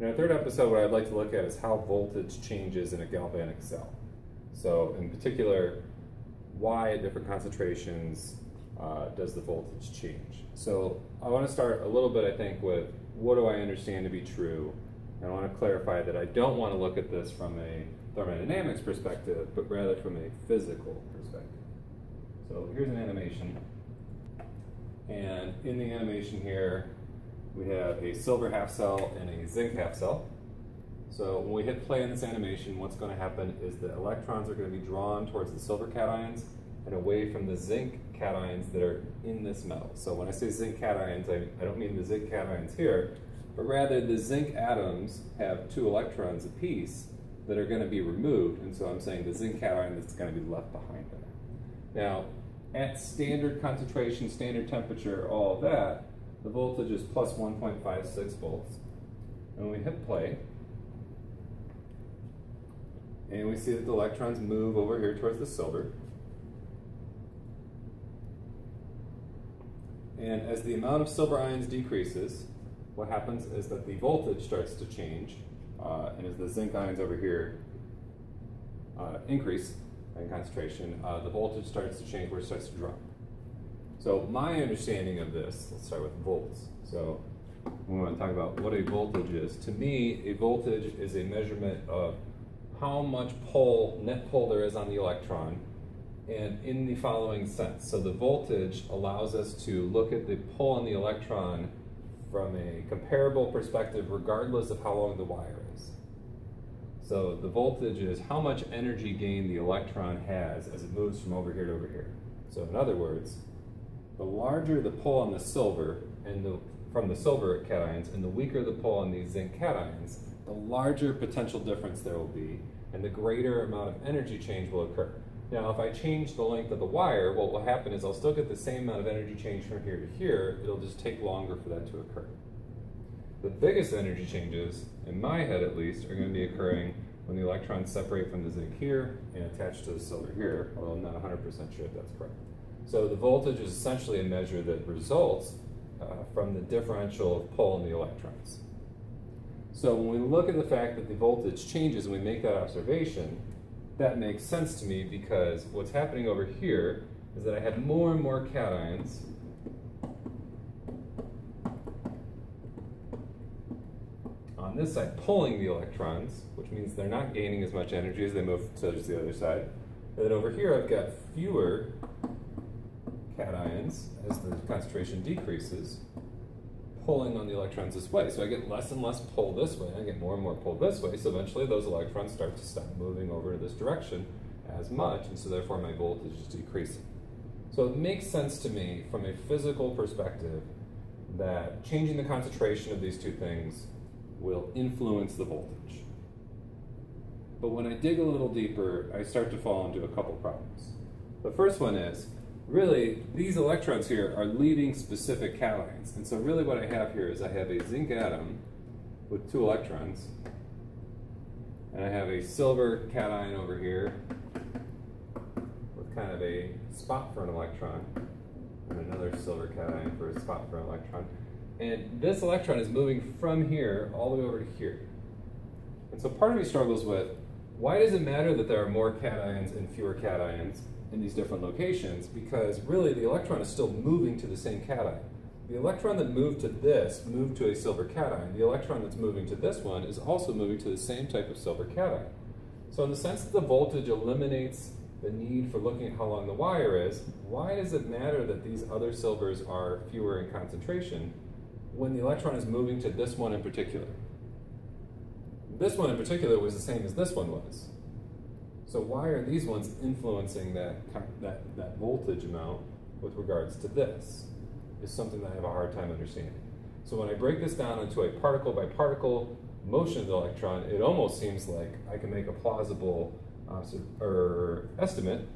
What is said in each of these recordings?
In our third episode, what I'd like to look at is how voltage changes in a galvanic cell. So in particular, why at different concentrations uh, does the voltage change? So I want to start a little bit, I think, with what do I understand to be true? And I want to clarify that I don't want to look at this from a thermodynamics perspective, but rather from a physical perspective. So here's an animation. And in the animation here, we have a silver half cell and a zinc half cell. So when we hit play in this animation, what's going to happen is the electrons are going to be drawn towards the silver cations and away from the zinc cations that are in this metal. So when I say zinc cations, I, I don't mean the zinc cations here, but rather the zinc atoms have two electrons apiece that are going to be removed, and so I'm saying the zinc cation that's going to be left behind there. Now, at standard concentration, standard temperature, all that, the voltage is plus 1.56 volts. And when we hit play, and we see that the electrons move over here towards the silver. And as the amount of silver ions decreases, what happens is that the voltage starts to change. Uh, and as the zinc ions over here uh, increase in concentration, uh, the voltage starts to change where it starts to drop. So my understanding of this, let's start with volts. So we want to talk about what a voltage is. To me, a voltage is a measurement of how much pull, net pull there is on the electron, and in the following sense. So the voltage allows us to look at the pull on the electron from a comparable perspective regardless of how long the wire is. So the voltage is how much energy gain the electron has as it moves from over here to over here. So in other words, the larger the pull on the silver and the, from the silver cations and the weaker the pull on these zinc cations, the larger potential difference there will be and the greater amount of energy change will occur. Now, if I change the length of the wire, what will happen is I'll still get the same amount of energy change from here to here. It'll just take longer for that to occur. The biggest energy changes, in my head at least, are going to be occurring when the electrons separate from the zinc here and attach to the silver here, although I'm not 100% sure if that's correct. So the voltage is essentially a measure that results uh, from the differential of pull in the electrons. So when we look at the fact that the voltage changes and we make that observation, that makes sense to me because what's happening over here is that I have more and more cations on this side pulling the electrons, which means they're not gaining as much energy as they move to the other side. And then over here I've got fewer cations as the concentration decreases, pulling on the electrons this way. So I get less and less pull this way, I get more and more pull this way, so eventually those electrons start to stop moving over this direction as much, and so therefore my voltage is decreasing. So it makes sense to me from a physical perspective that changing the concentration of these two things will influence the voltage. But when I dig a little deeper, I start to fall into a couple problems. The first one is, really, these electrons here are leaving specific cations. And so really what I have here is I have a zinc atom with two electrons, and I have a silver cation over here with kind of a spot for an electron, and another silver cation for a spot for an electron. And this electron is moving from here all the way over to here. And so part of me struggles with, why does it matter that there are more cations and fewer cations in these different locations because really the electron is still moving to the same cation. The electron that moved to this moved to a silver cation. The electron that's moving to this one is also moving to the same type of silver cation. So in the sense that the voltage eliminates the need for looking at how long the wire is, why does it matter that these other silvers are fewer in concentration when the electron is moving to this one in particular? This one in particular was the same as this one was. So why are these ones influencing that, that, that voltage amount with regards to this? Is something that I have a hard time understanding. So when I break this down into a particle by particle motion of the electron, it almost seems like I can make a plausible uh, or estimate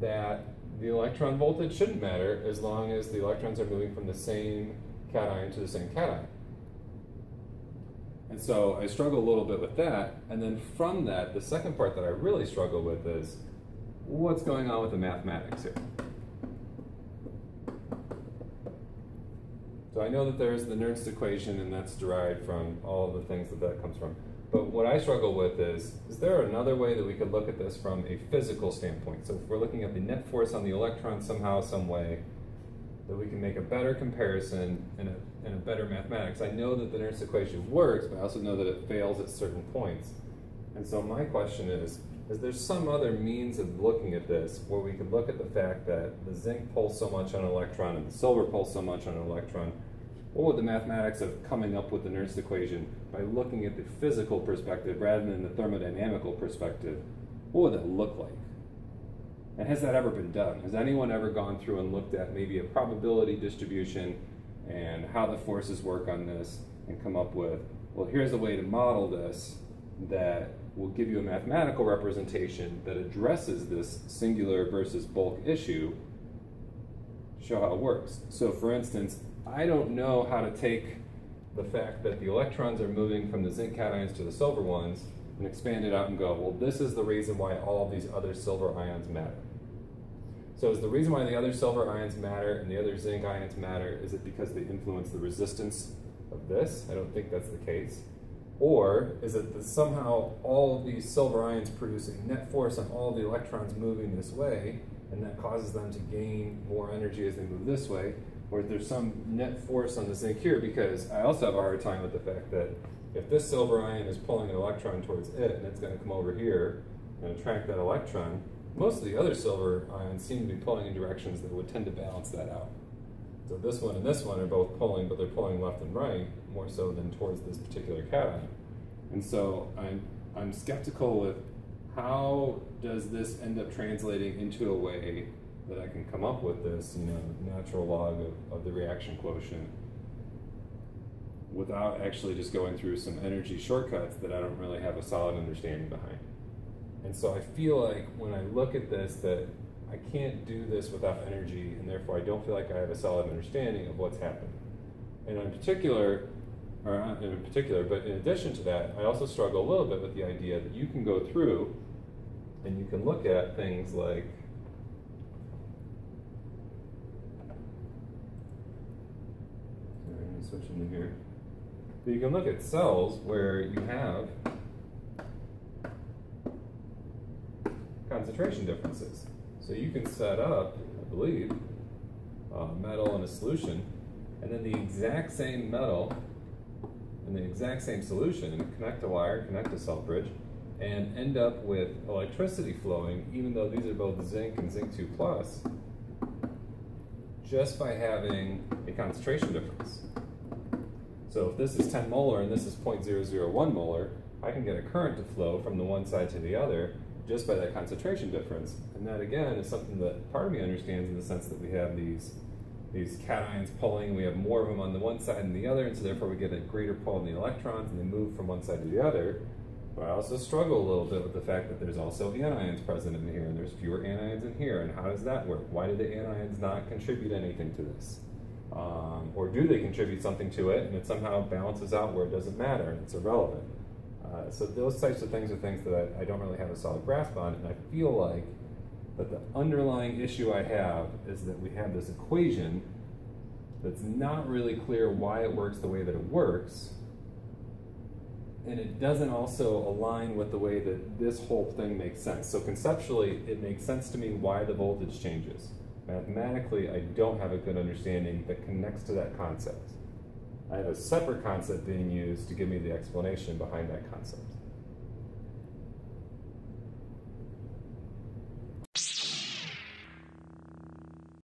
that the electron voltage shouldn't matter as long as the electrons are moving from the same cation to the same cation. And so I struggle a little bit with that. And then from that, the second part that I really struggle with is what's going on with the mathematics here? So I know that there's the Nernst equation, and that's derived from all the things that that comes from. But what I struggle with is, is there another way that we could look at this from a physical standpoint? So if we're looking at the net force on the electron somehow, some way, that we can make a better comparison and a, and a better mathematics. I know that the Nernst equation works, but I also know that it fails at certain points. And so my question is, is there some other means of looking at this where we could look at the fact that the zinc pulls so much on an electron and the silver pulls so much on an electron? What would the mathematics of coming up with the Nernst equation by looking at the physical perspective rather than the thermodynamical perspective, what would that look like? And has that ever been done? Has anyone ever gone through and looked at maybe a probability distribution and how the forces work on this and come up with, well, here's a way to model this that will give you a mathematical representation that addresses this singular versus bulk issue, show how it works. So for instance, I don't know how to take the fact that the electrons are moving from the zinc cations to the silver ones and expand it out and go, well, this is the reason why all of these other silver ions matter. So is the reason why the other silver ions matter and the other zinc ions matter, is it because they influence the resistance of this? I don't think that's the case. Or is it that somehow all of these silver ions produce a net force on all the electrons moving this way, and that causes them to gain more energy as they move this way? Or is there some net force on the zinc here? Because I also have a hard time with the fact that if this silver ion is pulling an electron towards it, and it's going to come over here and attract that electron, most of the other silver ions seem to be pulling in directions that would tend to balance that out. So this one and this one are both pulling, but they're pulling left and right more so than towards this particular cation. And so I'm, I'm skeptical with how does this end up translating into a way that I can come up with this, you know, natural log of, of the reaction quotient without actually just going through some energy shortcuts that I don't really have a solid understanding behind. And so I feel like when I look at this that I can't do this without energy, and therefore I don't feel like I have a solid understanding of what's happening. And in particular, or not in particular, but in addition to that, I also struggle a little bit with the idea that you can go through and you can look at things like switch into here. So you can look at cells where you have concentration differences. So you can set up, I believe, a metal in a solution, and then the exact same metal in the exact same solution, and connect a wire, connect a cell bridge, and end up with electricity flowing, even though these are both zinc and zinc 2 plus, just by having a concentration difference. So if this is 10 molar and this is 0.001 molar, I can get a current to flow from the one side to the other just by that concentration difference. And that again is something that part of me understands in the sense that we have these these cations pulling, we have more of them on the one side than the other, and so therefore we get a greater pull on the electrons and they move from one side to the other. But I also struggle a little bit with the fact that there's also anions present in here, and there's fewer anions in here, and how does that work? Why do the anions not contribute anything to this? Um, or do they contribute something to it, and it somehow balances out where it doesn't matter, and it's irrelevant? Uh, so those types of things are things that I, I, don't really have a solid grasp on, and I feel like that the underlying issue I have is that we have this equation that's not really clear why it works the way that it works, and it doesn't also align with the way that this whole thing makes sense. So conceptually, it makes sense to me why the voltage changes. Mathematically, I don't have a good understanding that connects to that concept. I have a separate concept being used to give me the explanation behind that concept.